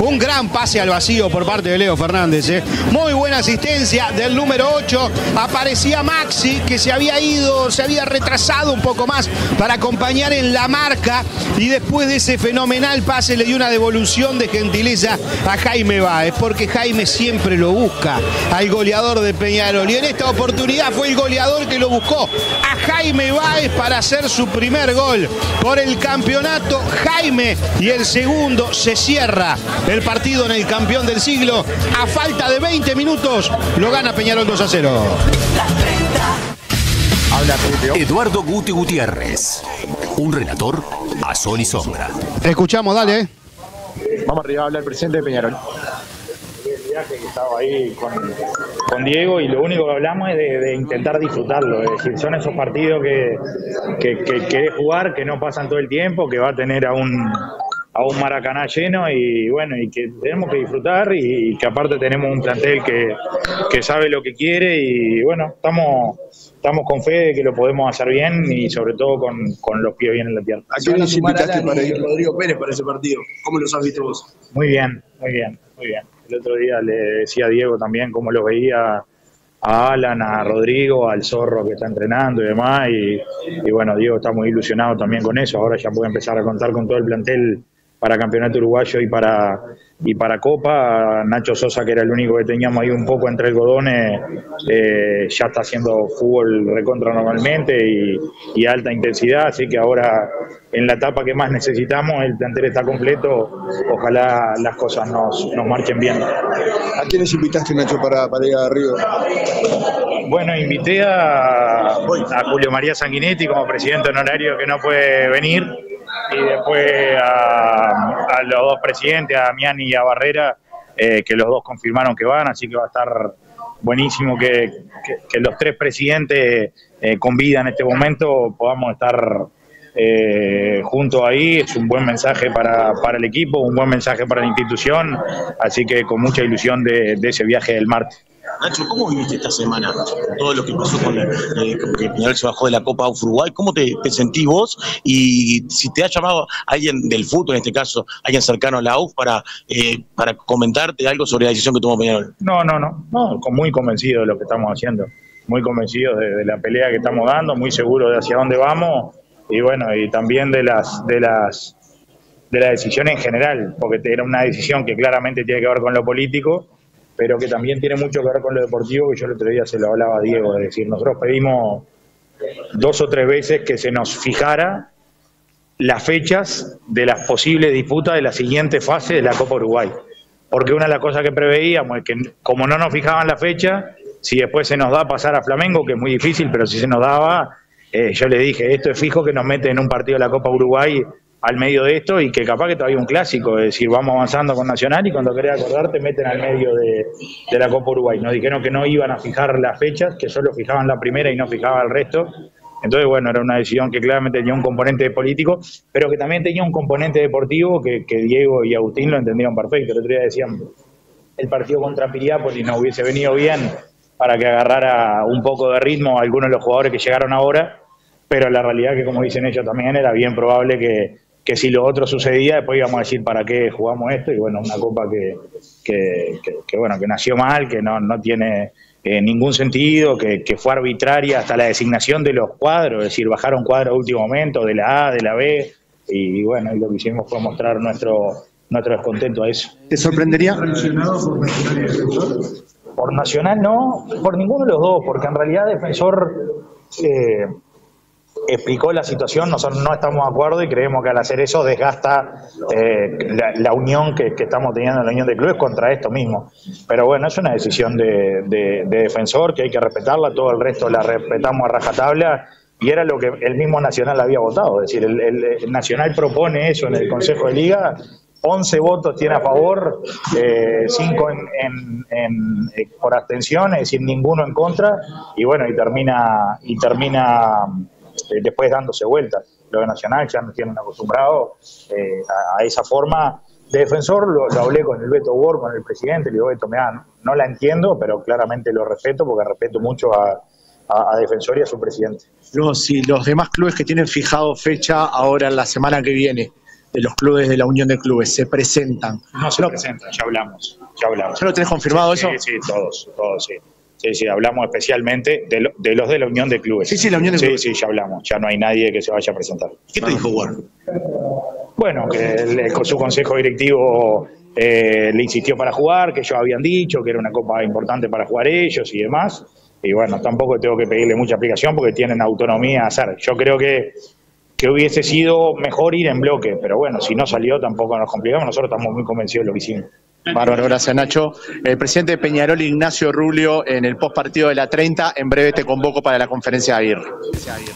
un gran pase al vacío por parte de Leo Fernández. ¿eh? Muy buena asistencia del número 8. Aparecía Maxi, que se había ido, se había retrasado un poco más para acompañar en la marca. Y después de ese fenomenal pase le dio una devolución de gentileza a Jaime Báez, porque Jaime siempre lo busca al goleador de Peñarol. Y en esta oportunidad fue el goleador que lo buscó a Jaime Báez para hacer su primer gol por el campeonato. Jaime y el segundo se cierra el partido en el campeón del siglo. A falta de 20 minutos lo gana Peñarol 2 a 0. Habla Eduardo Guti Gutiérrez, un relator a sol y sombra. Escuchamos, dale. eh. Vamos arriba, habla el presidente de Peñarol. Que estaba ahí con, con Diego y lo único que hablamos es de, de intentar disfrutarlo. Es decir, son esos partidos que, que, que querés jugar, que no pasan todo el tiempo, que va a tener a un, a un Maracaná lleno y bueno, y que tenemos que disfrutar y, que aparte tenemos un plantel que, que sabe lo que quiere y bueno, estamos, estamos con fe de que lo podemos hacer bien y sobre todo con, con los pies bien en la tierra. ¿A quiénes invitaste para ir? Rodrigo Pérez para ese partido. ¿Cómo los has visto vos? Muy bien, muy bien, muy bien. El otro día le decía a Diego también cómo lo veía a Alan, a Rodrigo, al Zorro que está entrenando y demás. Y, y bueno, Diego está muy ilusionado también con eso. Ahora ya puede empezar a contar con todo el plantel para Campeonato Uruguayo y para, y para Copa. Nacho Sosa, que era el único que teníamos ahí un poco entre algodones, eh, ya está haciendo fútbol recontra normalmente y, y alta intensidad. Así que ahora, en la etapa que más necesitamos, el plantel está completo. Ojalá las cosas nos, nos marchen bien. ¿A quiénes invitaste, Nacho, para, para ir a Río? Bueno, invité a, a Julio María Sanguinetti como presidente honorario que no puede venir y después a, los dos presidentes, a Miani y a Barrera, eh, que los dos confirmaron que van, así que va a estar buenísimo que, que- los tres presidentes eh, con vida en este momento podamos estar eh, juntos ahí. Es un buen mensaje para, para el equipo, un buen mensaje para la institución, así que con mucha ilusión de ese viaje del martes. Nacho, ¿cómo viviste esta semana? Todo lo que pasó con eh, que Peñarol se bajó de la Copa Uruguay. ¿Cómo te, te sentís vos? Y si te ha llamado alguien del fútbol, en este caso, alguien cercano a la AUF, para, eh, para comentarte algo sobre la decisión que tomó Peñarol. No, no, no, no, con- muy convencido de lo que estamos haciendo, muy convencido de, de la pelea que estamos dando, muy seguro de hacia dónde vamos y bueno, y también de las de las de la decisión en general, porque era una decisión que claramente tiene que ver con lo político, pero que también tiene mucho que ver con lo deportivo, que yo el otro día se lo hablaba a Diego, es decir, nosotros pedimos dos o tres veces que se nos fijara las fechas de las posibles disputas de la siguiente fase de la Copa Uruguay. Porque una de las cosas que preveíamos es que como no nos fijaban la fecha, si después se nos da pasar a Flamengo, que es muy difícil, pero si se nos daba, eh, yo le dije, esto es fijo que nos mete en un partido de la Copa Uruguay al medio de esto y que capaz que todavía un clásico, es decir, vamos avanzando con Nacional y cuando querés acordarte meten al medio de, la Copa Uruguay. Nos dijeron que no iban a fijar las fechas, que solo fijaban la primera y no fijaban el resto. Entonces, bueno, era una decisión que claramente tenía un componente político, pero que también tenía un componente deportivo que, Diego y Agustín lo entendieron perfecto. El otro día decían, el partido contra Piriápolis no hubiese venido bien para que agarrara un poco de ritmo algunos de los jugadores que llegaron ahora, pero la realidad que, como dicen ellos también, era bien probable que, que si lo otro sucedía, después íbamos a decir para qué jugamos esto, y bueno, una copa que, que, que- que, bueno, que nació mal, que no, no tiene eh, ningún sentido, que, que fue arbitraria hasta la designación de los cuadros, es decir, bajaron cuadros a último momento, de la A, de la B, y, bueno, y lo que hicimos fue mostrar nuestro, nuestro descontento a eso. ¿Te sorprendería? Por Nacional no, por ninguno de los dos, porque en realidad Defensor eh, explicó la situación, nosotros no estamos de acuerdo y creemos que al hacer eso desgasta eh, la, unión que, estamos teniendo en la Unión de Clubes contra esto mismo. Pero bueno, es una decisión de, de- de Defensor que hay que respetarla, todo el resto la respetamos a rajatabla y era lo que el mismo Nacional había votado, es decir, el, Nacional propone eso en el Consejo de Liga 11 votos tiene a favor, 5 en, en- eh, por abstención, es decir, ninguno en contra, y bueno, y termina, y termina eh, después dándose vueltas. Lo de Nacional ya nos tienen acostumbrado eh, a, a esa forma. De defensor lo, lo hablé con el Beto Ward, con el presidente, le digo, Beto, mirá, no, no la entiendo, pero claramente lo respeto porque respeto mucho a, a- a defensor y a su presidente. Los, y los demás clubes que tienen fijado fecha ahora la semana que viene, de los clubes de la Unión de Clubes se presentan. No se presentan, ya hablamos, ya hablamos. ¿Ya lo tenés confirmado Sí, eso? Sí, todos, todos, sí. Sí, sí, hablamos especialmente de, lo- de los de la Unión de Clubes. Sí, sí, la Unión de Sí, Clubes. sí, ya hablamos. Ya no hay nadie que se vaya a presentar. ¿Qué te dijo Ward? Bueno, que el- con su consejo directivo eh, le insistió para jugar, que ellos habían dicho que era una copa importante para jugar ellos y demás. Y bueno, tampoco tengo que pedirle mucha explicación porque tienen autonomía a hacer. Yo creo que, que hubiese sido mejor ir en bloque, pero bueno, si no salió tampoco nos complicamos. Nosotros estamos muy convencidos de lo que hicimos. Bárbaro, gracias Nacho. El presidente de Peñarol, Ignacio Rubio, en el post partido de la 30, en breve te convoco para la conferencia de Aguirre.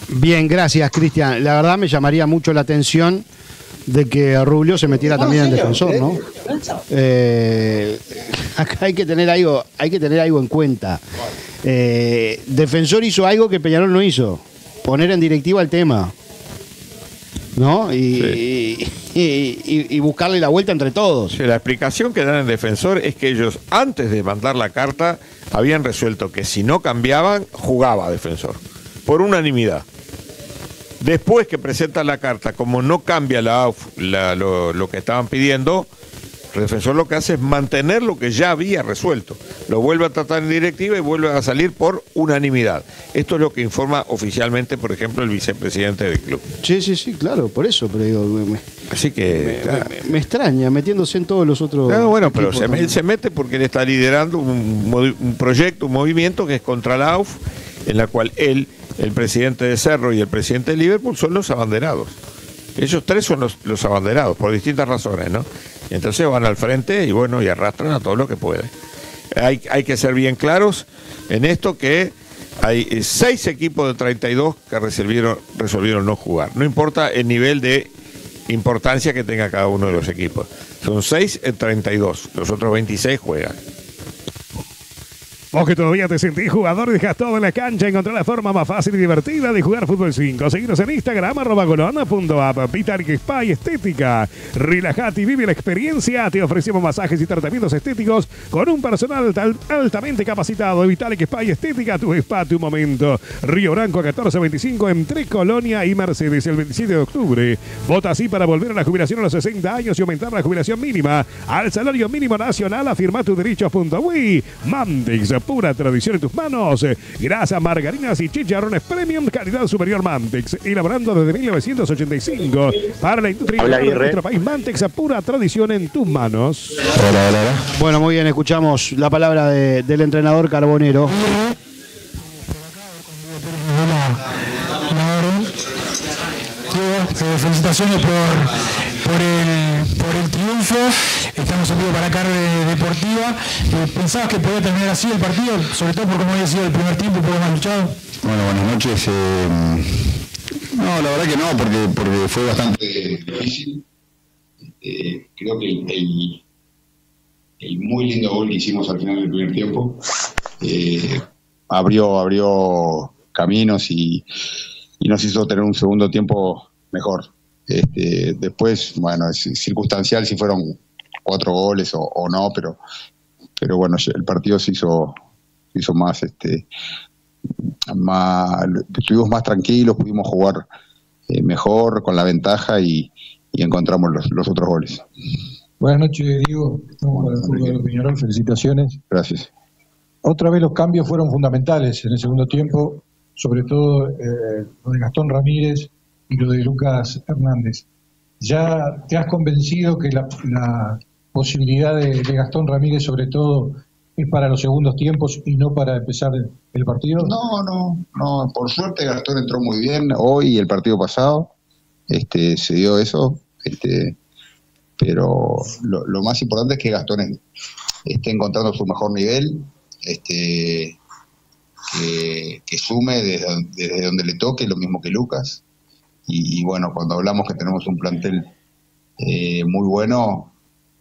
Bien, gracias, Cristian. La verdad me llamaría mucho la atención de que Rubio se metiera también en defensor, ¿no? Eh, acá hay que tener algo, hay que tener algo en cuenta. Eh, defensor hizo algo que Peñarol no hizo, poner en directiva el tema. ¿No? Y, y- y- y buscarle la vuelta entre todos. Sí, la explicación que dan en defensor es que ellos, antes de mandar la carta, habían resuelto que si no cambiaban, jugaba defensor. Por unanimidad. Después que presentan la carta, como no cambia la, AUF, la- lo, lo que estaban pidiendo, el defensor lo que hace es mantener lo que ya había resuelto. Lo vuelve a tratar en directiva y vuelve a salir por unanimidad. Esto es lo que informa oficialmente, por ejemplo, el vicepresidente del club. Sí, sí, sí, claro, por eso, pero digo, me, Así que. claro. me- me extraña metiéndose en todos los otros. No, bueno, pero se, él se mete porque él está liderando un, proyecto, un movimiento que es contra la AUF, en la cual él, el presidente de Cerro y el presidente de Liverpool son los abanderados. Ellos tres son los, los abanderados, por distintas razones, ¿no? Entonces van al frente y bueno, y arrastran a todo lo que pueden. Hay, hay que ser bien claros en esto que hay eh, seis equipos de 32 que resolvieron, resolvieron no jugar. No importa el nivel de importancia que tenga cada uno de los equipos. Son 6 en 32. Los otros 26 juegan. Vos que todavía te sentís jugador y dejas todo en la cancha, encontrá la forma más fácil y divertida de jugar Fútbol 5. Seguinos en Instagram, arroba golona.app, Vitalik Spa y Estética. Relajate y vive la experiencia. Te ofrecemos masajes y tratamientos estéticos con un personal altamente capacitado. Vitalik Spa y Estética, tu spa, tu momento. Río Branco 1425 entre Colonia y Mercedes el 27 de octubre. Vota así para volver a la jubilación a los 60 años y aumentar la jubilación mínima al salario mínimo nacional. Afirma tus derechos.ui. Mantex, pura tradición en tus manos. Grasas, margarinas y chicharrones premium, calidad superior Mantex. Elaborando desde 1985 para la industria Habla de nuestro país. Mantex, pura tradición en tus manos. Bueno, muy bien, escuchamos la palabra de- del entrenador Carbonero. Eh, felicitaciones por, por, el, por el triunfo. Estamos en vivo para Carne Deportiva. Eh, ¿Pensabas que podía terminar así el partido? Sobre todo por cómo había sido el primer tiempo, un poco más luchado. Bueno, buenas noches. eh, no, la verdad que no, porque, porque fue bastante difícil. Eh, creo que el, el- el muy lindo gol que hicimos al final del primer tiempo eh, abrió, abrió caminos y, y nos hizo tener un segundo tiempo mejor. Este, después, bueno, es circunstancial si fueron cuatro goles o, o no, pero, pero bueno, el partido se hizo, se hizo más, este, más, estuvimos más tranquilos, pudimos jugar eh, mejor, con la ventaja y, y encontramos los, los otros goles. Buenas noches, Diego. Estamos con el fútbol de Peñarol. Felicitaciones. Gracias. Otra vez los cambios fueron fundamentales en el segundo tiempo, sobre todo eh, lo de Gastón Ramírez y lo de Lucas Hernández. ¿Ya te has convencido que la, posibilidad de, Gastón Ramírez, sobre todo, es para los segundos tiempos y no para empezar el partido? No, no, no, por suerte Gastón entró muy bien hoy y el partido pasado, este, se dio eso, este, pero lo, más importante es que Gastón es- esté encontrando su mejor nivel, este, que, que sume desde, desde donde le toque, lo mismo que Lucas. Y, bueno, cuando hablamos que tenemos un plantel eh, muy bueno,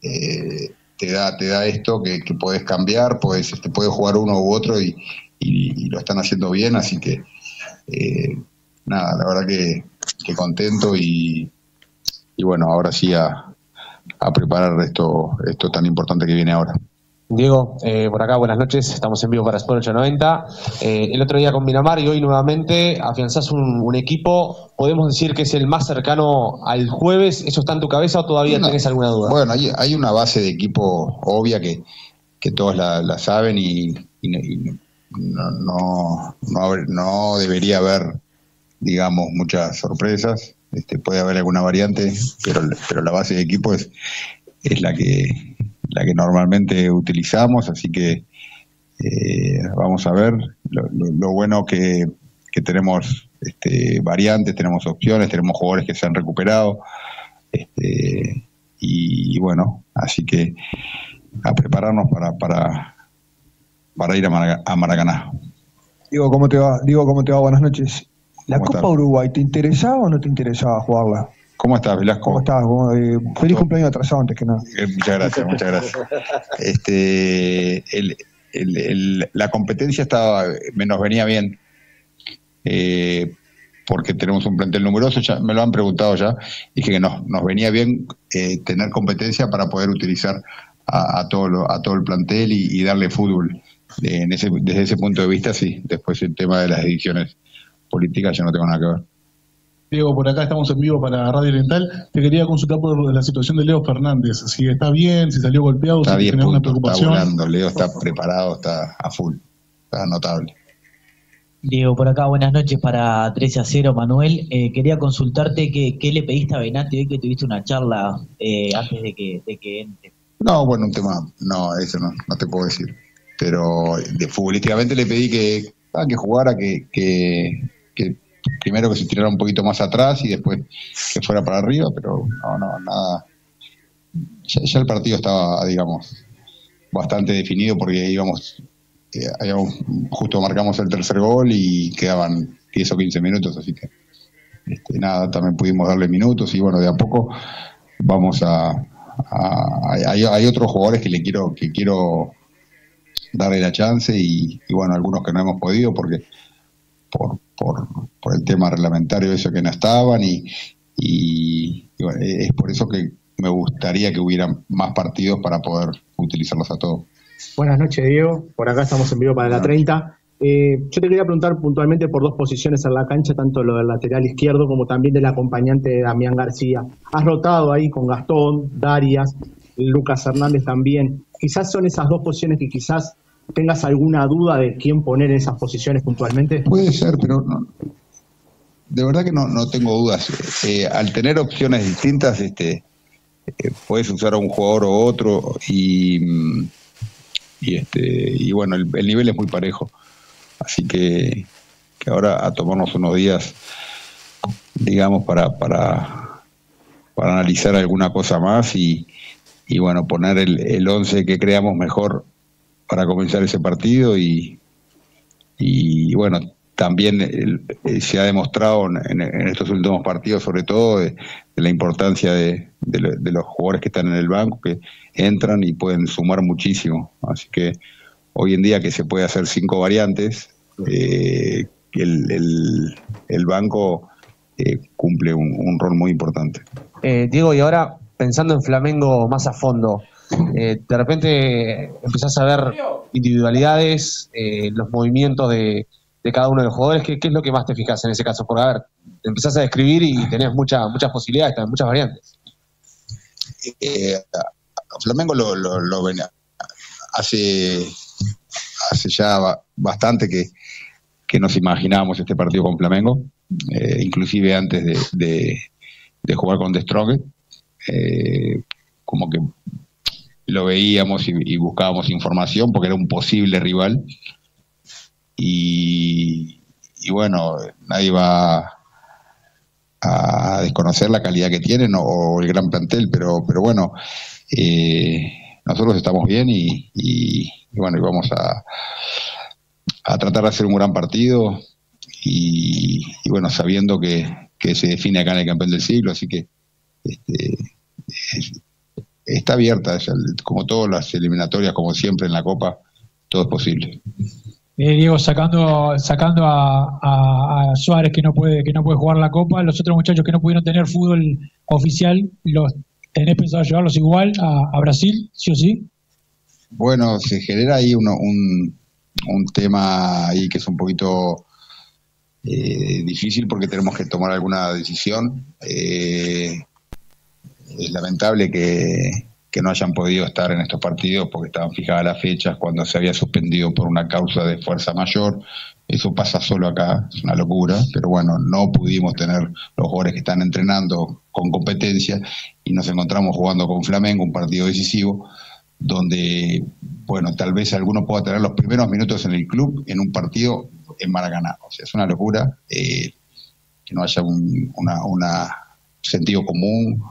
eh, te da te da esto que, que puedes cambiar, puedes, este, puedes jugar uno u otro y lo están haciendo bien, así que eh, nada, la verdad que, que contento y, y bueno, ahora sí a, a preparar esto, esto tan importante que viene ahora. Diego, eh, por acá, buenas noches. Estamos en vivo para Sport 890. Eh, el otro día con Miramar y hoy nuevamente afianzás un, un equipo. ¿Podemos decir que es el más cercano al jueves? ¿Eso está en tu cabeza o todavía No. tenés alguna duda? Bueno, hay, hay una base de equipo obvia que, que todos la, la saben y, y no- y no, no, no, haber- no debería haber, digamos, muchas sorpresas. Este, puede haber alguna variante, pero, pero la base de equipo es, es la que la que normalmente utilizamos, así que eh, vamos a ver. Lo, lo- lo bueno que, que tenemos este, variantes, tenemos opciones, tenemos jugadores que se han recuperado. Este, y, y bueno, así que a prepararnos para, para, para ir a, Maracaná. Digo, ¿cómo te va? Digo, ¿cómo te va? Buenas noches. ¿La ¿Cómo Copa estás? Uruguay te interesaba o no te interesaba jugarla? ¿Cómo estás, Velasco? ¿Cómo estás? ¿Cómo- eh, feliz cumpleaños atrasado antes que nada. Eh, Muchas gracias, muchas gracias. Este, el- el- el- la competencia estaba, me nos venía bien, eh, porque tenemos un plantel numeroso, ya me lo han preguntado ya, dije que nos, nos venía bien eh, tener competencia para poder utilizar a, a todo, lo- a todo el plantel y, y darle fútbol. En ese, desde ese punto de vista, sí. Después el tema de las ediciones políticas, yo no tengo nada que ver. Diego, por acá estamos en vivo para Radio Oriental. Te quería consultar por la situación de Leo Fernández. Si está bien, si salió golpeado, Está si 10 tenés una puntos, está preocupación. volando, Leo está preparado, está a full, está notable. Diego, por acá, buenas noches para 13 a 0, Manuel. Eh, quería consultarte que, qué le pediste a Benati hoy que tuviste una charla eh, antes de que, de que entre. No, bueno, un tema, no, eso no, no te puedo decir. Pero de futbolísticamente le pedí que, ah, que jugara, que, que, que primero que se tirara un poquito más atrás y después que fuera para arriba, pero no, no, nada. Ya, ya el partido estaba, digamos, bastante definido porque íbamos, eh, justo marcamos el tercer gol y quedaban 10 o 15 minutos, así que este, nada, también pudimos darle minutos y bueno, de a poco vamos a, a- hay, otros jugadores que le quiero que quiero darle la chance y bueno algunos que no hemos podido porque por, por, por el tema reglamentario eso que no estaban y, y- y bueno, es por eso que me gustaría que hubieran más partidos para poder utilizarlos a todos. Buenas noches, Diego. Por acá estamos en vivo para la 30. Eh, yo te quería preguntar puntualmente por dos posiciones en la cancha, tanto lo del lateral izquierdo como también del acompañante de Damián García. Has rotado ahí con Gastón, Darias, Lucas Hernández también. Quizás son esas dos posiciones que quizás tengas alguna duda de quién poner en esas posiciones puntualmente. Puede ser, pero no, de verdad que no, no tengo dudas. Eh, al tener opciones distintas, este, eh, puedes usar a un jugador o otro y, mm, y este y bueno, el, el nivel es muy parejo. Así que, que ahora a tomarnos unos días, digamos, para, para, para analizar alguna cosa más y, y bueno, poner el, el 11 que creamos mejor para comenzar ese partido y, y bueno, también el- eh, se ha demostrado en, en estos últimos partidos, sobre todo, de, la importancia de los jugadores que están en el banco, que entran y pueden sumar muchísimo. Así que hoy en día que se puede hacer cinco variantes, eh, el, el- el banco eh, cumple un, un rol muy importante. Eh, Diego, y ahora pensando en Flamengo más a fondo, eh, de repente empezás a ver individualidades, eh, los movimientos de, de cada uno de los jugadores. ¿Qué, es lo que más te fijas en ese caso? Porque, a ver, te empezás a describir y tenés mucha, muchas posibilidades, también, muchas variantes. Eh, Flamengo lo, lo, lo hace, hace ya ba- bastante que, que nos imaginábamos este partido con Flamengo, eh, inclusive antes de, de- jugar con The eh, como que lo veíamos y, buscábamos información porque era un posible rival. Y, y bueno, nadie va a desconocer la calidad que tienen o, el gran plantel, pero, pero bueno, eh, nosotros estamos bien y, bueno, y vamos a, a tratar de hacer un gran partido y, bueno, sabiendo que, que se define acá en el campeón del siglo, así que este, es- está abierta, como todas las eliminatorias, como siempre en la Copa, todo es posible. Eh, Diego, sacando, sacando a, a- a Suárez que no puede, que no puede jugar la copa, los otros muchachos que no pudieron tener fútbol oficial, los tenés pensado llevarlos igual a, a Brasil, sí o sí. bueno, se genera ahí uno- un, un tema ahí que es un poquito eh, difícil porque tenemos que tomar alguna decisión. Eh, es lamentable que, que no hayan podido estar en estos partidos porque estaban fijadas las fechas cuando se había suspendido por una causa de fuerza mayor. Eso pasa solo acá, es una locura, pero bueno, no pudimos tener los jugadores que están entrenando con competencia y nos encontramos jugando con Flamengo, un partido decisivo, donde, bueno, tal vez alguno pueda tener los primeros minutos en el club en un partido en Maracaná. O sea, es una locura eh, que no haya un una, una sentido común,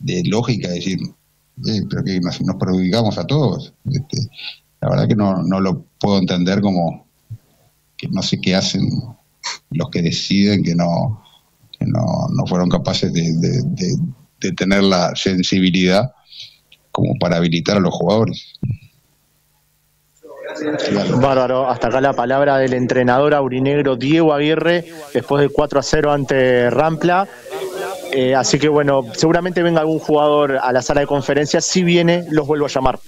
de lógica, decir, eh, pero que nos, nos perjudicamos a todos. Este, la verdad que no, no lo puedo entender como que no sé qué hacen los que deciden que no, que no, no fueron capaces de, de- tener la sensibilidad como para habilitar a los jugadores. Bárbaro, hasta acá la palabra del entrenador aurinegro Diego Aguirre después de 4 a 0 ante Rampla. Eh, así que bueno, seguramente venga algún jugador a la sala de conferencias. Si viene, los vuelvo a llamar.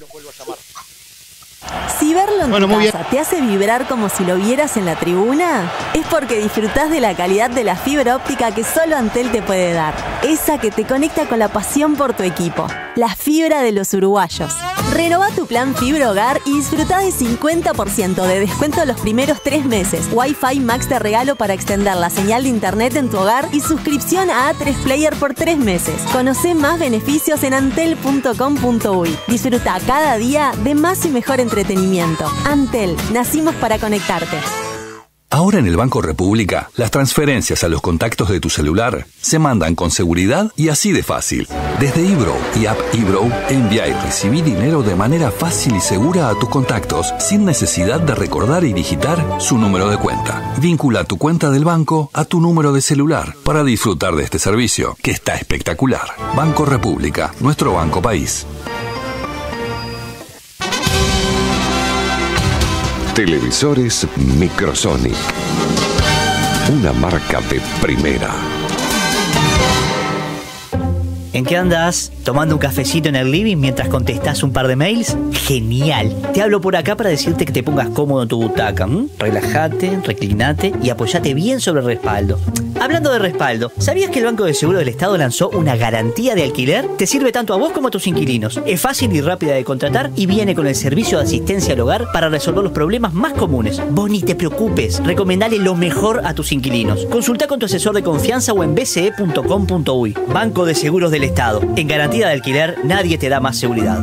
Si verlo en Bueno, tu muy casa te hace vibrar como si lo vieras en la tribuna, es porque disfrutás de la calidad de la fibra óptica que solo Antel te puede dar. Esa que te conecta con la pasión por tu equipo. La fibra de los uruguayos. Renova tu plan Fibra Hogar y disfruta de 50% de descuento los primeros tres meses. Wi-Fi Max de regalo para extender la señal de internet en tu hogar y suscripción a A3 Player por tres meses. Conoce más beneficios en antel.com.uy. Disfruta cada día de más y mejor entretenimiento. Antel, nacimos para conectarte. Ahora en el Banco República, las transferencias a los contactos de tu celular se mandan con seguridad y así de fácil. Desde eBrow y App eBrow, envía y recibí dinero de manera fácil y segura a tus contactos sin necesidad de recordar y digitar su número de cuenta. Vincula tu cuenta del banco a tu número de celular para disfrutar de este servicio, que está espectacular. Banco República, nuestro banco país. Televisores Microsonic. Una marca de primera. ¿En qué andas? ¿Tomando un cafecito en el living mientras contestas un par de mails? Genial. Te hablo por acá para decirte que te pongas cómodo en tu butaca. ¿m? Relájate, reclinate y apoyate bien sobre el respaldo. Hablando de respaldo, ¿sabías que el Banco de Seguro del Estado lanzó una garantía de alquiler? Te sirve tanto a vos como a tus inquilinos. Es fácil y rápida de contratar y viene con el servicio de asistencia al hogar para resolver los problemas más comunes. Vos ni te preocupes, recomendale lo mejor a tus inquilinos. Consulta con tu asesor de confianza o en bce.com.uy. Banco de Seguros del Estado. En garantía de alquiler, nadie te da más seguridad.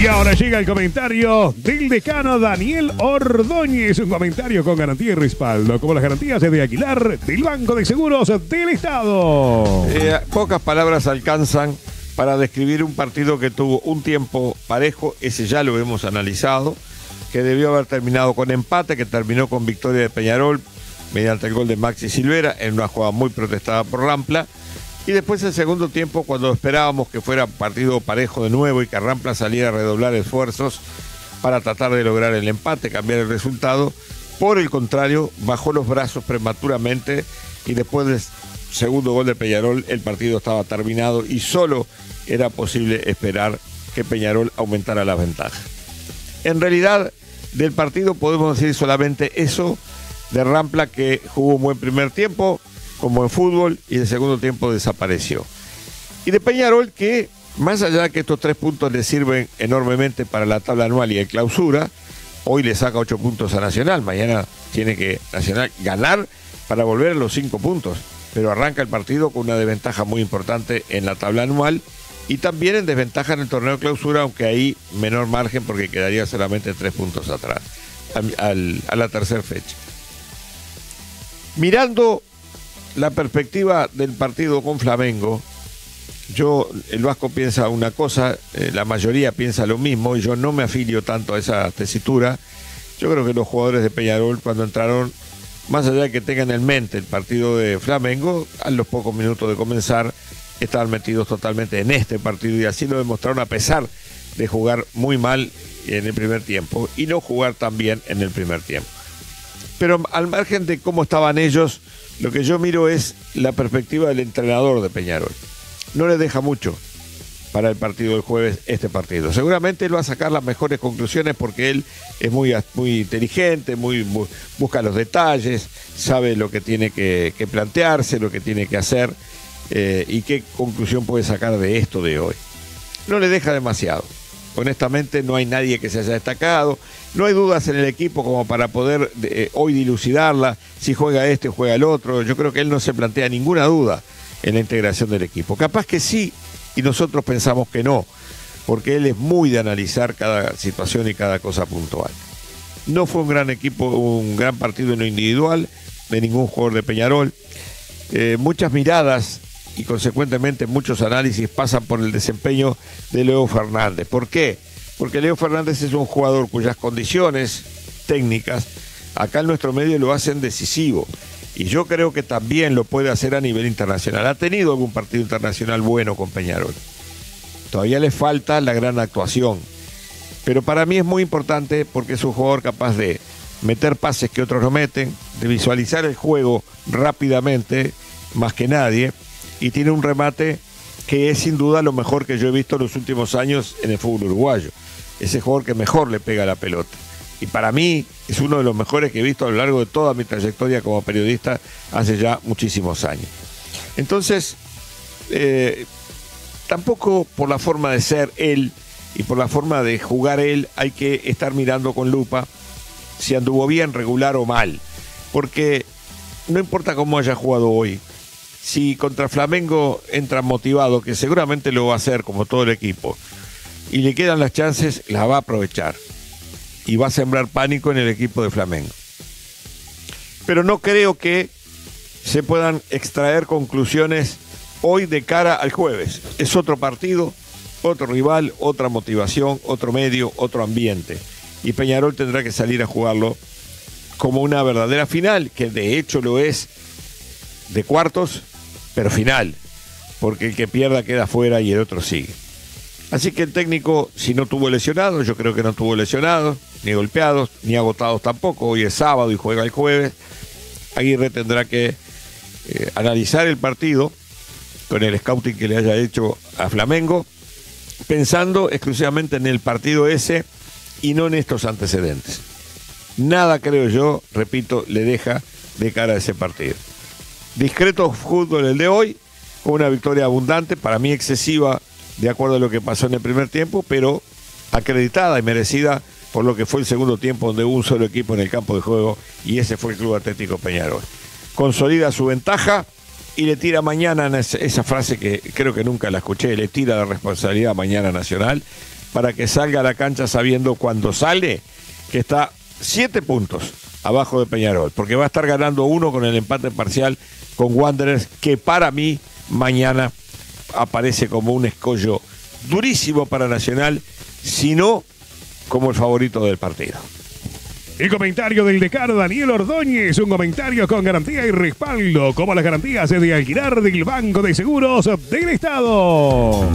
Y ahora llega el comentario del decano Daniel Ordóñez, un comentario con garantía y respaldo, como las garantías de Aguilar del Banco de Seguros del Estado. Eh, pocas palabras alcanzan para describir un partido que tuvo un tiempo parejo, ese ya lo hemos analizado, que debió haber terminado con empate, que terminó con victoria de Peñarol mediante el gol de Maxi Silvera en una jugada muy protestada por Rampla. Y después el segundo tiempo, cuando esperábamos que fuera partido parejo de nuevo y que Rampla saliera a redoblar esfuerzos para tratar de lograr el empate, cambiar el resultado, por el contrario, bajó los brazos prematuramente y después del segundo gol de Peñarol el partido estaba terminado y solo era posible esperar que Peñarol aumentara la ventaja. En realidad, del partido podemos decir solamente eso de Rampla que jugó un buen primer tiempo, como en fútbol, y el segundo tiempo desapareció. Y de Peñarol que, más allá de que estos tres puntos le sirven enormemente para la tabla anual y el clausura, hoy le saca ocho puntos a Nacional, mañana tiene que Nacional ganar para volver a los cinco puntos, pero arranca el partido con una desventaja muy importante en la tabla anual y también en desventaja en el torneo de clausura, aunque ahí menor margen porque quedaría solamente tres puntos atrás a la tercera fecha. Mirando la perspectiva del partido con Flamengo, yo, el Vasco piensa una cosa, eh, la mayoría piensa lo mismo, y yo no me afilio tanto a esa tesitura. Yo creo que los jugadores de Peñarol, cuando entraron, más allá de que tengan en mente el partido de Flamengo, a los pocos minutos de comenzar, estaban metidos totalmente en este partido y así lo demostraron a pesar de jugar muy mal en el primer tiempo y no jugar tan bien en el primer tiempo. Pero al margen de cómo estaban ellos, lo que yo miro es la perspectiva del entrenador de Peñarol. No le deja mucho. para el partido del jueves este partido. Seguramente él va a sacar las mejores conclusiones porque él es muy, muy inteligente, muy, busca los detalles, sabe lo que tiene que, que plantearse, lo que tiene que hacer eh, y qué conclusión puede sacar de esto de hoy. No le deja demasiado. Honestamente no hay nadie que se haya destacado, no hay dudas en el equipo como para poder eh, hoy dilucidarla, si juega este juega el otro. Yo creo que él no se plantea ninguna duda en la integración del equipo. Capaz que sí, y nosotros pensamos que no, porque él es muy de analizar cada situación y cada cosa puntual. No fue un gran equipo, un gran partido en lo individual de ningún jugador de Peñarol. Eh, muchas miradas y consecuentemente muchos análisis pasan por el desempeño de Leo Fernández. ¿Por qué? Porque Leo Fernández es un jugador cuyas condiciones técnicas acá en nuestro medio lo hacen decisivo. Y yo creo que también lo puede hacer a nivel internacional. Ha tenido algún partido internacional bueno con Peñarol. Todavía le falta la gran actuación. Pero para mí es muy importante porque es un jugador capaz de meter pases que otros no meten, de visualizar el juego rápidamente, más que nadie, y tiene un remate que es sin duda lo mejor que yo he visto en los últimos años en el fútbol uruguayo. Ese jugador que mejor le pega la pelota. Y para mí es uno de los mejores que he visto a lo largo de toda mi trayectoria como periodista hace ya muchísimos años. Entonces, eh, tampoco por la forma de ser él y por la forma de jugar él hay que estar mirando con lupa si anduvo bien, regular o mal. Porque no importa cómo haya jugado hoy, si contra Flamengo entra motivado, que seguramente lo va a hacer como todo el equipo, y le quedan las chances, las va a aprovechar. Y va a sembrar pánico en el equipo de Flamengo. Pero no creo que se puedan extraer conclusiones hoy de cara al jueves. Es otro partido, otro rival, otra motivación, otro medio, otro ambiente. Y Peñarol tendrá que salir a jugarlo como una verdadera final, que de hecho lo es de cuartos, pero final, porque el que pierda queda fuera y el otro sigue. Así que el técnico, si no tuvo lesionados, yo creo que no tuvo lesionados, ni golpeados, ni agotados tampoco, hoy es sábado y juega el jueves, Aguirre tendrá que eh, analizar el partido con el scouting que le haya hecho a Flamengo, pensando exclusivamente en el partido ese y no en estos antecedentes. Nada, creo yo, repito, le deja de cara a ese partido. Discreto fútbol el de hoy, con una victoria abundante, para mí excesiva de acuerdo a lo que pasó en el primer tiempo, pero acreditada y merecida por lo que fue el segundo tiempo donde hubo un solo equipo en el campo de juego y ese fue el Club Atlético Peñarol. Consolida su ventaja y le tira mañana esa frase que creo que nunca la escuché, le tira la responsabilidad mañana nacional para que salga a la cancha sabiendo cuando sale que está siete puntos abajo de Peñarol, porque va a estar ganando uno con el empate parcial con Wanderers, que para mí mañana aparece como un escollo durísimo para Nacional, si no como el favorito del partido. El comentario del decano Daniel Ordóñez, un comentario con garantía y respaldo, como las garantías de alquilar del Banco de Seguros del Estado.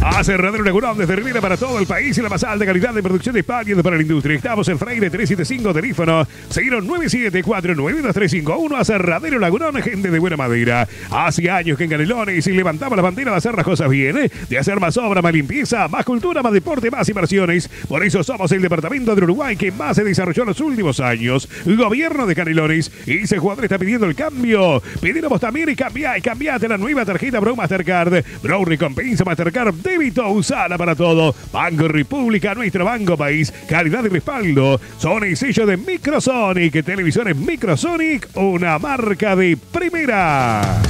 Aserradero Lagunón desde Rivera para todo el país y la más alta calidad de producción de espacios para la industria. Estamos en Freire 375, teléfono 0974923551 Aserradero Lagunón, gente de buena madera. Hace años que en Canelones y levantamos la bandera de hacer las cosas bien, ¿eh? de hacer más obra, más limpieza, más cultura, más deporte, más inversiones. Por eso somos el departamento de Uruguay que más se desarrolló en los últimos años. Gobierno de Canelones. Y ese jugador está pidiendo el cambio. Pedimos también y cambia y cambiate la nueva tarjeta Bro Mastercard. Bro Recompensa Mastercard débito, usala para todo. Banco República, nuestro banco país. Calidad y respaldo. Son el sello de Microsonic. Televisores Microsonic, una marca de primera.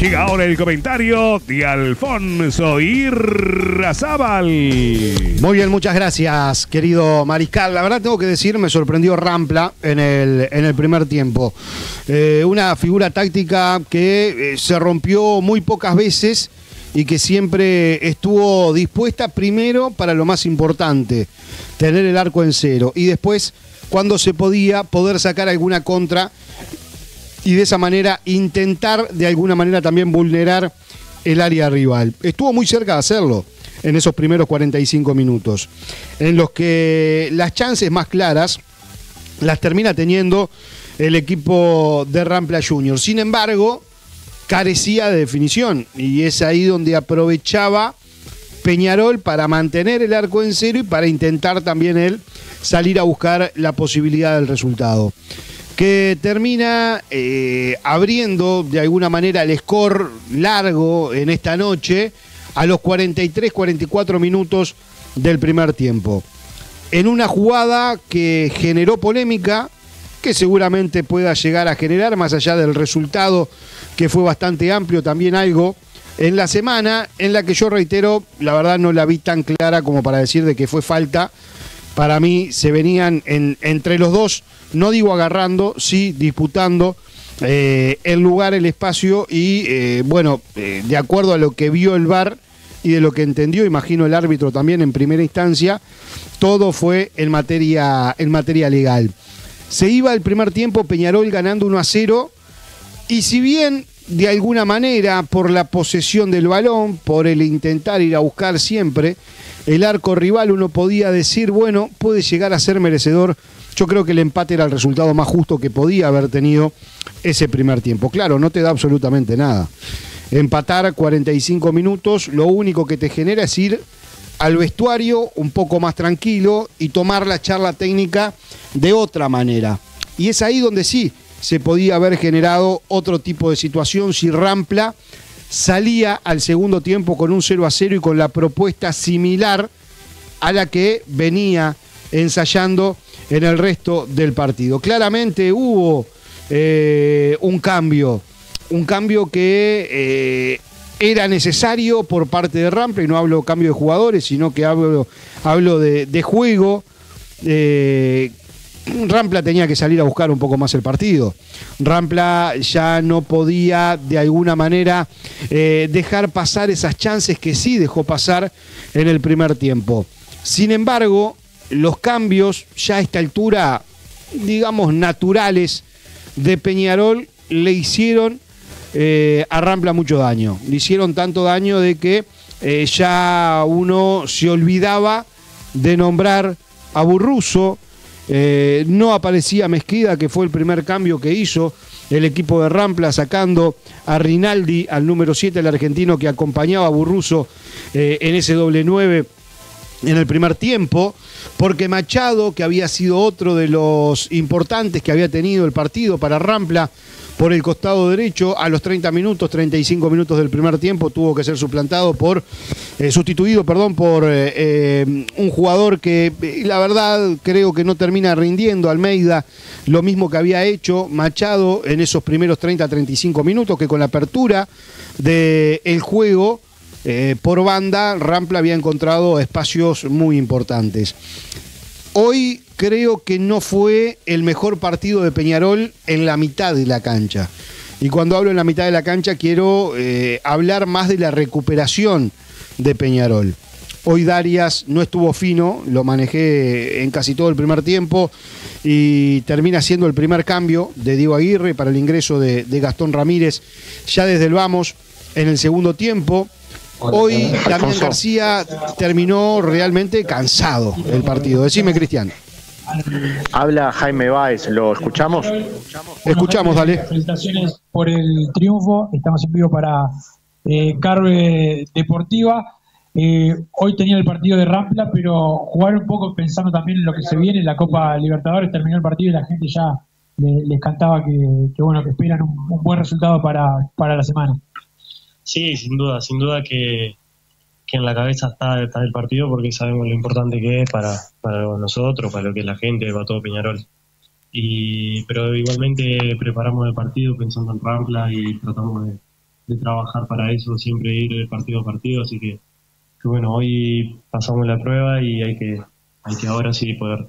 Llega ahora el comentario de Alfonso Irrazábal. Muy bien, muchas gracias, querido Mariscal. La verdad tengo que decir, me sorprendió Rampla en el, en el primer tiempo. Eh, una figura táctica que eh, se rompió muy pocas veces y que siempre estuvo dispuesta primero para lo más importante, tener el arco en cero. Y después, cuando se podía, poder sacar alguna contra y de esa manera intentar de alguna manera también vulnerar el área rival. Estuvo muy cerca de hacerlo en esos primeros 45 minutos, en los que las chances más claras las termina teniendo el equipo de Rampla Junior. Sin embargo, carecía de definición. Y es ahí donde aprovechaba Peñarol para mantener el arco en cero y para intentar también él salir a buscar la posibilidad del resultado. Que termina eh, abriendo de alguna manera el score largo en esta noche a los 43-44 minutos del primer tiempo. En una jugada que generó polémica, que seguramente pueda llegar a generar, más allá del resultado que fue bastante amplio, también algo en la semana en la que yo reitero, la verdad no la vi tan clara como para decir de que fue falta. Para mí se venían entre los dos, no digo agarrando, sí disputando eh, el lugar, el espacio y eh, bueno, eh, de acuerdo a lo que vio el VAR y de lo que entendió, imagino el árbitro también en primera instancia, todo fue en materia, en materia legal. Se iba el primer tiempo Peñarol ganando 1 a 0 y si bien de alguna manera por la posesión del balón, por el intentar ir a buscar siempre el arco rival, uno podía decir, bueno, puede llegar a ser merecedor. Yo creo que el empate era el resultado más justo que podía haber tenido ese primer tiempo. Claro, no te da absolutamente nada. Empatar 45 minutos, lo único que te genera es ir al vestuario un poco más tranquilo y tomar la charla técnica de otra manera. Y es ahí donde sí, se podía haber generado otro tipo de situación si Rampla salía al segundo tiempo con un 0 a 0 y con la propuesta similar a la que venía ensayando en el resto del partido. Claramente hubo eh, un cambio, un cambio que eh, era necesario por parte de Rampla, y no hablo cambio de jugadores, sino que hablo, hablo de, juego, eh, Rampla tenía que salir a buscar un poco más el partido. Rampla ya no podía de alguna manera eh, dejar pasar esas chances que sí dejó pasar en el primer tiempo. Sin embargo, los cambios ya a esta altura, digamos, naturales de Peñarol le hicieron eh, a Rampla mucho daño. Le hicieron tanto daño de que eh, ya uno se olvidaba de nombrar a Burruso, eh, no aparecía Mezquida, que fue el primer cambio que hizo el equipo de Rampla, sacando a Rinaldi, al número 7, el argentino que acompañaba a Burruso eh, en ese doble 9 en el primer tiempo, porque Machado, que había sido otro de los importantes que había tenido el partido para Rampla, por el costado derecho a los 30 minutos, 35 minutos del primer tiempo, tuvo que ser suplantado por, eh, sustituido, perdón, por eh, eh, un jugador que la verdad creo que no termina rindiendo, Almeida, lo mismo que había hecho Machado en esos primeros 30, 35 minutos, que con la apertura del juego por banda, Rampla había encontrado espacios muy importantes. Hoy creo que no fue el mejor partido de Peñarol en la mitad de la cancha. Y cuando hablo en la mitad de la cancha quiero eh, hablar más de la recuperación de Peñarol. Hoy Darias no estuvo fino, lo manejé en casi todo el primer tiempo y termina siendo el primer cambio de Diego Aguirre para el ingreso de, Gastón Ramírez ya desde el vamos en el segundo tiempo. Hoy Damián García terminó realmente cansado el partido. Decime, Cristian. Habla Jaime Báez, ¿lo escuchamos? Escuchamos, dale. Felicitaciones por el triunfo. Estamos en vivo para eh, Carve Deportiva. Eh, hoy tenía el partido de Rampla, pero jugar un poco pensando también en lo que se viene en la Copa Libertadores. Terminó el partido y la gente ya les cantaba que, bueno que esperan un, buen resultado para, para la semana. Sí, sin duda, sin duda que, que en la cabeza está, está, el partido porque sabemos lo importante que es para, para nosotros, para lo que es la gente, para todo Peñarol. Y, pero igualmente preparamos el partido pensando en Rampla y tratamos de, trabajar para eso, siempre ir de partido a partido, así que, bueno, hoy pasamos la prueba y hay que, hay que ahora sí poder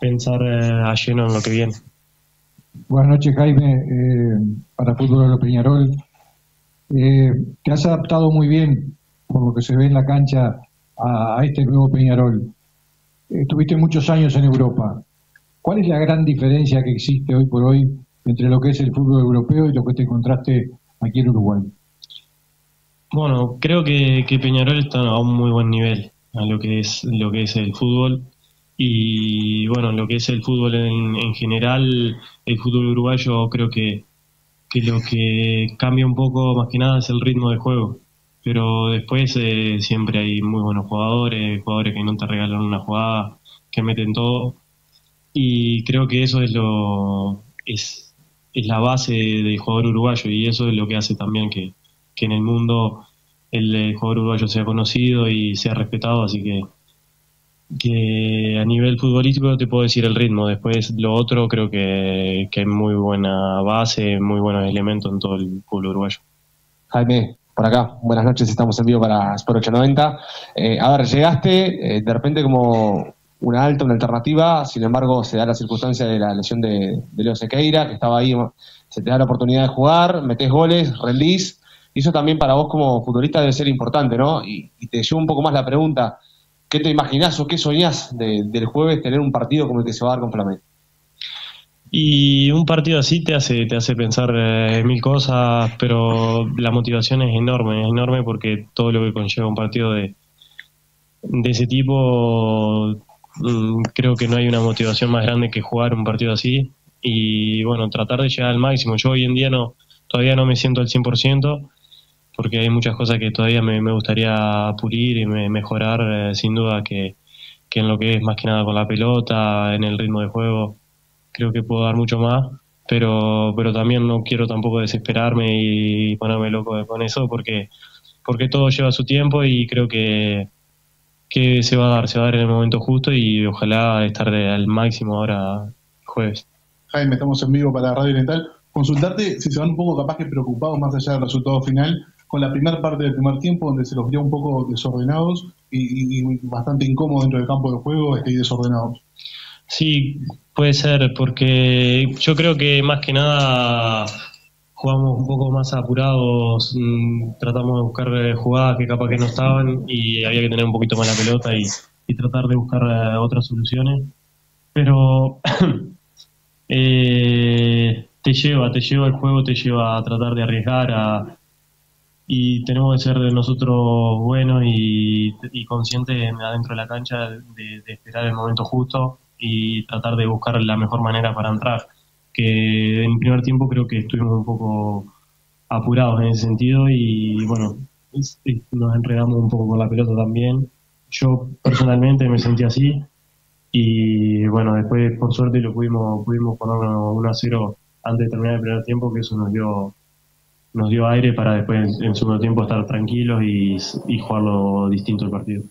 pensar eh, a lleno en lo que viene. Buenas noches Jaime, eh, para Fútbol de Peñarol. Eh, te has adaptado muy bien por lo que se ve en la cancha, a, este nuevo Peñarol. Estuviste muchos años en Europa. ¿Cuál es la gran diferencia que existe hoy por hoy entre lo que es el fútbol europeo y lo que te encontraste aquí en Uruguay? Bueno, creo que, Peñarol está a un muy buen nivel a lo que es lo que es el fútbol y bueno, lo que es el fútbol en, general, el fútbol uruguayo creo que, que lo que cambia un poco más que nada es el ritmo de juego. Pero después eh, siempre hay muy buenos jugadores, jugadores que no te regalan una jugada, que meten todo. Y creo que eso es lo es, es la base del jugador uruguayo y eso es lo que hace también que, que en el mundo el, eh, jugador uruguayo sea conocido y sea respetado. Así que que a nivel futbolístico te puedo decir el ritmo. Después lo otro creo que, que hay muy buena base, muy buenos elementos en todo el pueblo uruguayo. Jaime, por acá, buenas noches, estamos en vivo para Sport 890. Eh, a ver, llegaste eh, de repente como una alta, una alternativa, sin embargo se da la circunstancia de la lesión de, Leo Sequeira, que estaba ahí, se te da la oportunidad de jugar, metes goles, rendís, y eso también para vos como futbolista debe ser importante, ¿no? Y, y te llevo un poco más la pregunta, ¿qué te imaginás o qué soñás de- del jueves tener un partido como el que se va a dar con Flamengo? Y un partido así te hace, te hace pensar eh, mil cosas, pero la motivación es enorme, es enorme porque todo lo que conlleva un partido de, de ese tipo, mm, creo que no hay una motivación más grande que jugar un partido así. Y bueno, tratar de llegar al máximo. Yo hoy en día no, todavía no me siento al 100%, porque hay muchas cosas que todavía me, me gustaría pulir y me- mejorar, eh, sin duda que, que en lo que es más que nada con la pelota, en el ritmo de juego creo que puedo dar mucho más, pero, pero también no quiero tampoco desesperarme y ponerme loco con eso porque, porque todo lleva su tiempo y creo que, que se va a dar, se va a dar en el momento justo y ojalá estar al máximo ahora jueves. Jaime, estamos en vivo para Radio Oriental. Consultarte si se van un poco capaz que preocupados más allá del resultado final con la primera parte del primer tiempo donde se los vio un poco desordenados y, y- y bastante incómodos dentro del campo de juego este, y desordenados. Sí, puede ser, porque yo creo que más que nada jugamos un poco más apurados, mm, tratamos de buscar eh, jugadas que capaz que no estaban y había que tener un poquito más la pelota y, tratar de buscar eh, otras soluciones. Pero eh, te lleva, te lleva el juego, te lleva a tratar de arriesgar a, y tenemos que ser nosotros buenos y, y conscientes en- adentro de la cancha de esperar el momento justo y tratar de buscar la mejor manera para entrar. Que en primer tiempo creo que estuvimos un poco apurados en ese sentido y bueno, nos enredamos un poco con la pelota también. Yo personalmente me sentí así y bueno, después por suerte lo pudimos, pudimos ponernos 1 a 0 antes de terminar el primer tiempo, que eso nos dio nos dio aire para después en, en segundo tiempo estar tranquilos y, y jugarlo distinto el partido.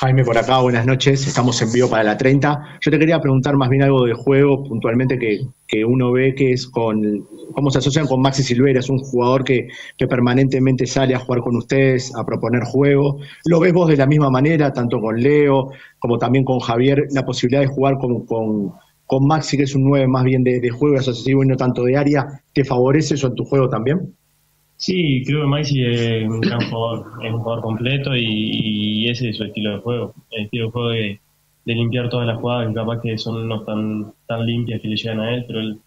Jaime, por acá, buenas noches. Estamos en vivo para la 30. Yo te quería preguntar más bien algo de juego, puntualmente, que, que uno ve que es con. ¿Cómo se asocian con Maxi Silveira? Es un jugador que, que permanentemente sale a jugar con ustedes, a proponer juego. ¿Lo ves vos de la misma manera, tanto con Leo como también con Javier? La posibilidad de jugar con, con, con Maxi, que es un 9 más bien de, de juego asociativo y no tanto de área, ¿te favorece eso en tu juego también? Sí, creo que Maxi es un gran jugador, es un jugador completo y, ese es su estilo de juego. El estilo de juego de, limpiar todas las jugadas que capaz que son no tan, tan limpias que le llegan a él, pero él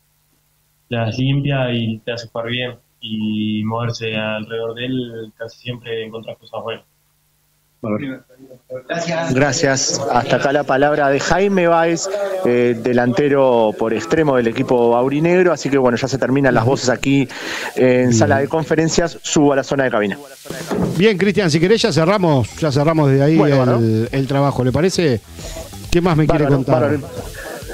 las limpia y te hace jugar bien y moverse alrededor de él casi siempre encontrar cosas buenas. Gracias. Hasta acá la palabra de Jaime Báez, eh, delantero por extremo del equipo aurinegro. Así que bueno, ya se terminan las voces aquí en sala de conferencias. Subo a la zona de cabina. Bien, Cristian, si querés ya cerramos, ya cerramos de ahí Bueno, el, el trabajo, ¿le parece? ¿Qué más me quiere contar? bárbaro.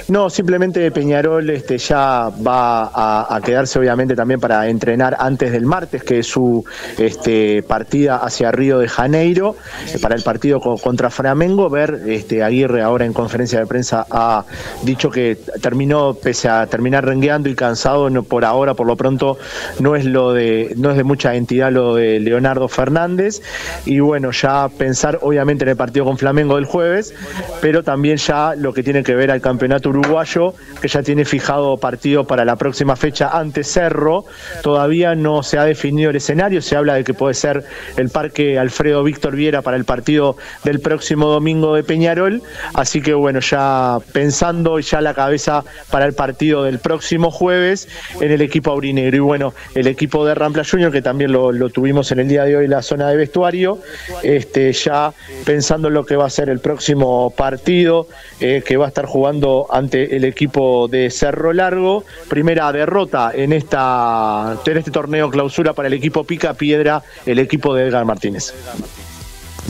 No, simplemente Peñarol este, ya va a, quedarse obviamente también para entrenar antes del martes, que es su este, partida hacia Río de Janeiro, eh, para el partido co- contra Flamengo. Ver, este, Aguirre ahora en conferencia de prensa ha dicho que terminó, pese a terminar rengueando y cansado, por ahora, por lo pronto, no es lo de, no es de mucha entidad lo de Leonardo Fernández. Y bueno, ya pensar obviamente en el partido con Flamengo del jueves, pero también ya lo que tiene que ver al campeonato uruguayo, que ya tiene fijado partido para la próxima fecha ante Cerro. Todavía no se ha definido el escenario, se habla de que puede ser el Parque Alfredo Víctor Viera para el partido del próximo domingo de Peñarol. Así que bueno, ya pensando ya la cabeza para el partido del próximo jueves en el equipo aurinegro. Y bueno, el equipo de Rampla Junior, que también lo, tuvimos en el día de hoy en la zona de vestuario, este, ya pensando en lo que va a ser el próximo partido, eh, que va a estar jugando ante ante el equipo de Cerro Largo. Primera derrota en, esta, en este torneo clausura para el equipo Pica Piedra, el equipo de Edgar Martínez.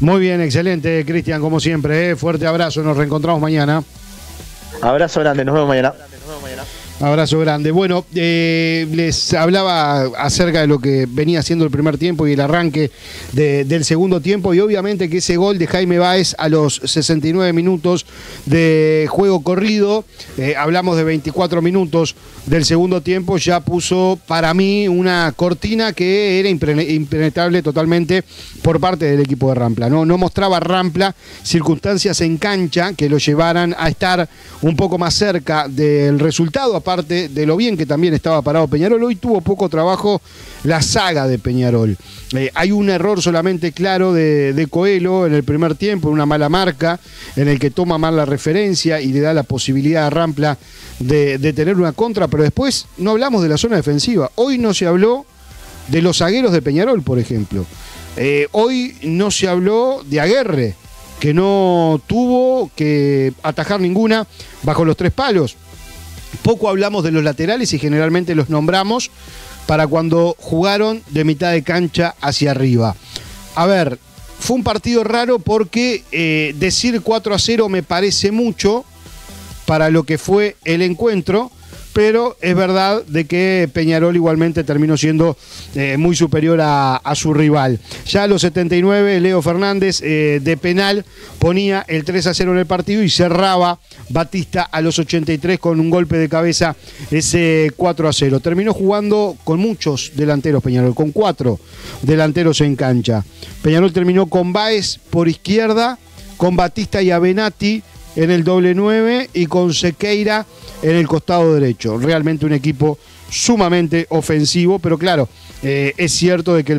Muy bien, excelente, Cristian, como siempre. ¿eh? Fuerte abrazo, nos reencontramos mañana. Abrazo grande, nos vemos mañana. Abrazo grande. Bueno, eh, les hablaba acerca de lo que venía haciendo el primer tiempo y el arranque de- del segundo tiempo y obviamente que ese gol de Jaime Báez a los 69 minutos de juego corrido, eh, hablamos de 24 minutos del segundo tiempo, ya puso para mí una cortina que era impenetrable totalmente por parte del equipo de Rampla. No mostraba Rampla circunstancias en cancha que lo llevaran a estar un poco más cerca del resultado, aparte de lo bien que también estaba parado Peñarol. Hoy tuvo poco trabajo la saga de Peñarol. Eh, hay un error solamente claro de, Coelho en el primer tiempo, una mala marca, en el que toma mal la referencia y le da la posibilidad a Rampla de, de tener una contra, pero después no hablamos de la zona defensiva. Hoy no se habló de los zagueros de Peñarol, por ejemplo. Eh, hoy no se habló de Aguerre, que no tuvo que atajar ninguna bajo los tres palos. Poco hablamos de los laterales y generalmente los nombramos para cuando jugaron de mitad de cancha hacia arriba. A ver, fue un partido raro porque eh, decir 4 a 0 me parece mucho para lo que fue el encuentro, pero es verdad de que Peñarol igualmente terminó siendo eh, muy superior a, su rival. Ya a los 79, Leo Fernández eh, de penal ponía el 3 a 0 en el partido y cerraba Batista a los 83 con un golpe de cabeza ese 4 a 0. Terminó jugando con muchos delanteros Peñarol, con cuatro delanteros en cancha. Peñarol terminó con Baez por izquierda, con Batista y Avenatti en el doble 9 y con Sequeira en el costado derecho. Realmente un equipo sumamente ofensivo, pero claro, eh, es cierto de que el